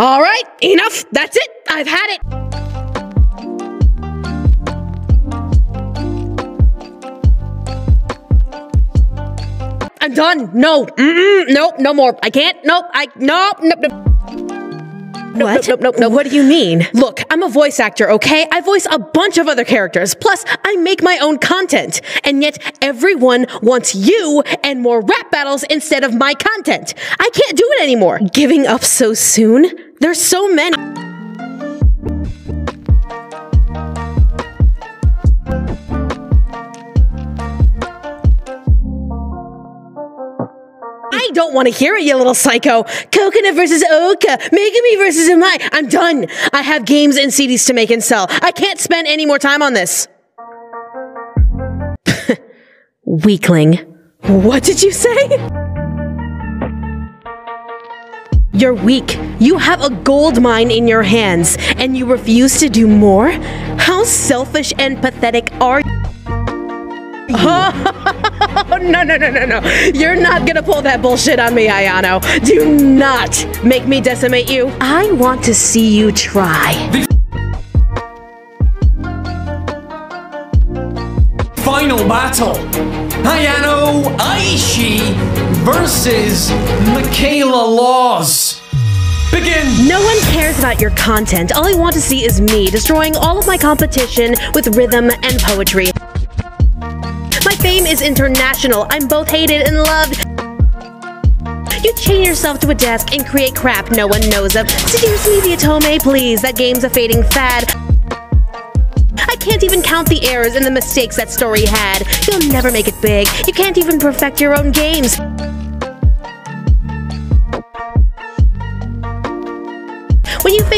All right, enough. That's it. I've had it. I'm done. No. Mm-mm. Nope. No more. I can't. Nope. I. Nope. Nope. nope. What? Nope, nope, nope. What do you mean? Look, I'm a voice actor, okay? I voice a bunch of other characters. Plus, I make my own content. And yet, everyone wants you and more rap battles instead of my content. I can't do it anymore. Giving up so soon? There's so many. I don't want to hear it, you little psycho. Kokona versus Oka, Megami versus Amai. I'm done. I have games and CDs to make and sell. I can't spend any more time on this. Weakling. What did you say? You're weak. You have a gold mine in your hands, and you refuse to do more? How selfish and pathetic are you? Oh, no, no, no, no, no. You're not gonna pull that bullshit on me, Ayano. Do not make me decimate you. I want to see you try. Final battle Ayano Aishi versus Michaela Laws. Begin! No one cares about your content. All I want to see is me destroying all of my competition with rhythm and poetry. My fame is international. I'm both hated and loved. You chain yourself to a desk and create crap no one knows of. Seduce me the Otome, please. That game's a fading fad. I can't even count the errors and the mistakes that story had. You'll never make it big. You can't even perfect your own games.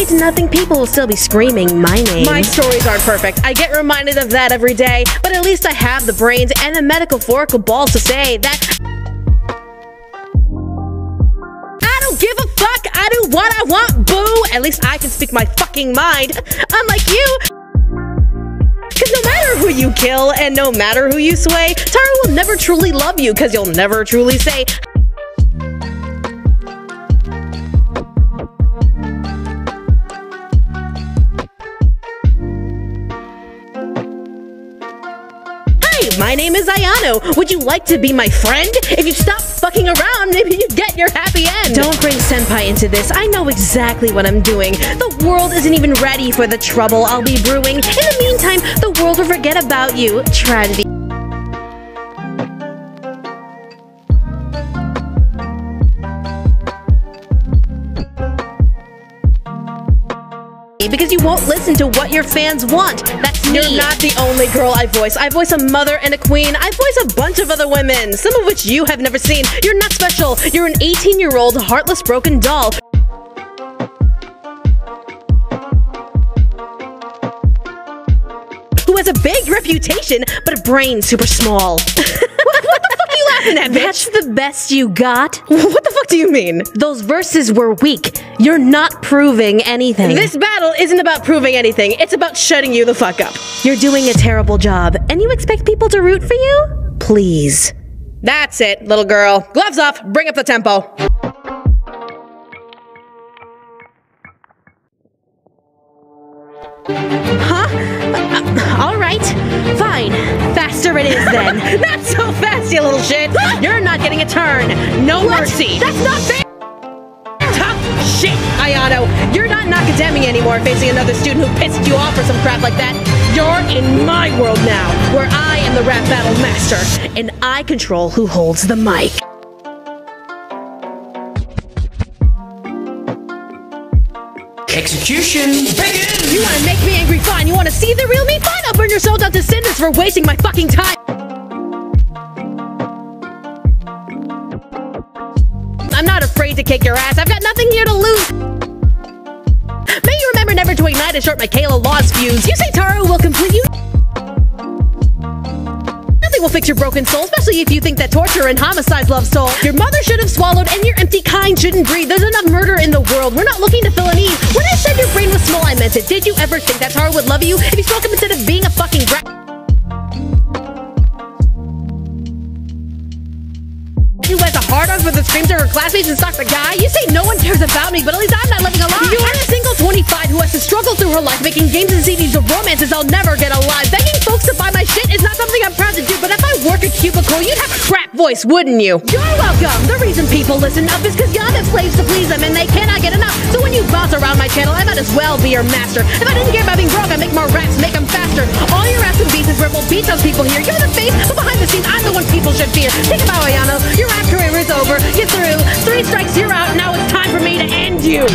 You face nothing, people will still be screaming my name. My stories aren't perfect. I get reminded of that every day, but at least I have the brains and the metaphorical balls to say that I don't give a fuck. I do what I want, boo. At least I can speak my fucking mind. Unlike you. Cause no matter who you kill and no matter who you sway, Taro will never truly love you because you'll never truly say, my name is Ayano. Would you like to be my friend? If you stop fucking around, maybe you get your happy end. Don't bring Senpai into this. I know exactly what I'm doing. The world isn't even ready for the trouble I'll be brewing. In the meantime, the world will forget about you. Tragedy. Because you won't listen to what your fans want. That's me. You're not the only girl I voice. I voice a mother and a queen. I voice a bunch of other women, some of which you have never seen. You're not special. You're an 18 year old heartless broken doll. Who has a big reputation, but a brain super small. what, what the fuck are you laughing at, bitch? That's the best you got? What the fuck do you mean? Those verses were weak. You're not proving anything. This battle isn't about proving anything. It's about shutting you the fuck up. You're doing a terrible job, and you expect people to root for you? Please. That's it, little girl. Gloves off. Bring up the tempo. Turn. No mercy. That's not fair. Tough shit, Ayano. You're not in Akademi anymore facing another student who pissed you off or some crap like that. You're in my world now, where I am the rap battle master, and I control who holds the mic. Execution begin! You wanna make me angry? Fine. You wanna see the real me? Fine. I'll burn your soul down to cinders for wasting my fucking time. To kick your ass. I've got nothing here to lose. May you remember never to ignite a short Michaela Laws fuse. You say Taro will complete you. Nothing will fix your broken soul, especially if you think that torture and homicides love soul. Your mother should have swallowed, and your empty kind shouldn't breathe. There's enough murder in the world. We're not looking to fill a need. When I said your brain was small, I meant it. Did you ever think that Taro would love you if you spoke up instead of being a fucking brat? Who has hard on for the screams of her classmates and stalk the guy? You say no one cares about me, but at least I'm not living a lie. You're a single 25 who has to struggle through her life making games and CDs of romances I'll never get alive. Begging folks to buy my shit cubicle, you'd have a crap voice, wouldn't you? You're welcome. The reason people listen up is because y'all have slaves to please them and they cannot get enough. So when you bounce around my channel, I might as well be your master. If I didn't care about being broke, I'd make more raps, make them faster. All your raps and beats is verbal beat those people here. You're the face, but behind the scenes, I'm the one people should fear. Think about Ayano. Your rap career is over. You're through. Three strikes, you're out. Now it's time for me to end you.